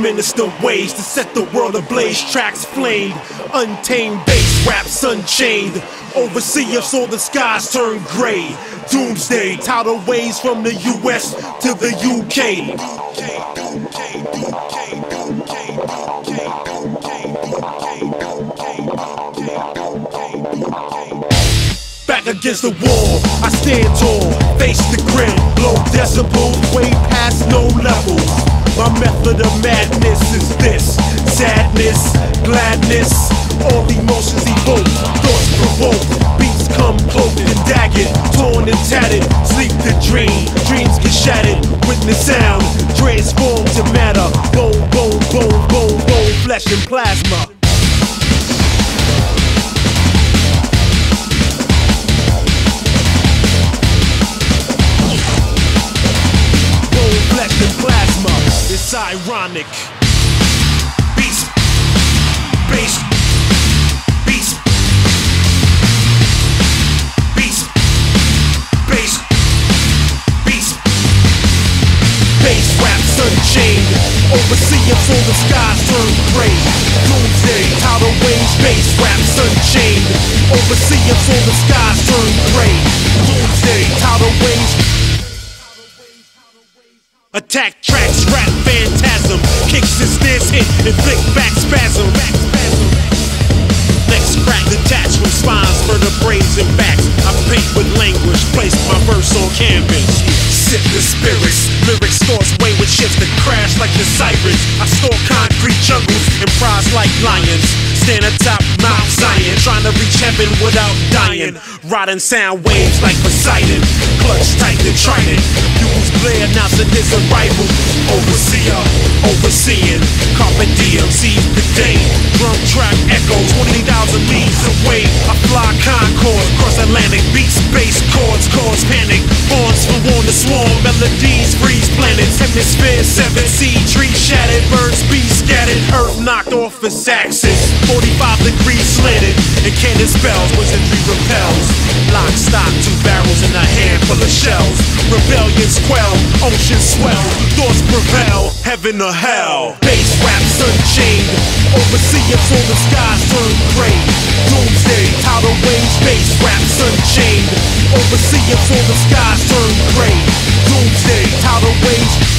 administer ways to set the world ablaze. Tracks flamed, untamed bass raps unchained. Overseer saw the skies turn gray. Doomsday, tidal waves from the US to the UK. Back against the wall, I stand tall, face the grim, blow decibels way past no sadness, gladness, all emotions evoke, thoughts provoke, beats come cloaked and daggered, torn and tattered, sleep to dream, dreams get shattered, witness sound, transform to matter, bone, bone, bone, bone, bone, flesh and plasma. bone, flesh, and plasma. It's ironic. Raps unchained. Overseer saw the skies turn gray. Doomsday, tidal waves, bass raps unchained. Overseer saw the skies turn gray. Doomsday, tidal waves, Attack tracks, rap phantasm. Kicks and snares hit, inflict back spasm. Next crack detached from spines, vertebrae and wayward that crash like the sirens. I store concrete jungles and prize like lions. Stand atop Mount Zion, trying to reach heaven without dying. Riding sound waves like Poseidon, clutch tight and trident. Use Blair announcing his arrival. Overseer, overseeing. Carpe Atlantic, beats, bass chords, cause panic. Horns for warn the swarm, melodies freeze planets. Hemisphere 7 sea tree shattered, birds be scattered. Earth knocked off its axis. 45 degrees slanted, and cannon spells, wizardry repels. Lock, stock, two barrels and a handful of shells. Rebellions quell, oceans swell, thoughts prevail, heaven or hell. Bass raps unchained, overseer saw the skies turn gray. Doomsday, tidal waves, but see until the skies turn gray. Doomsday, tidal waves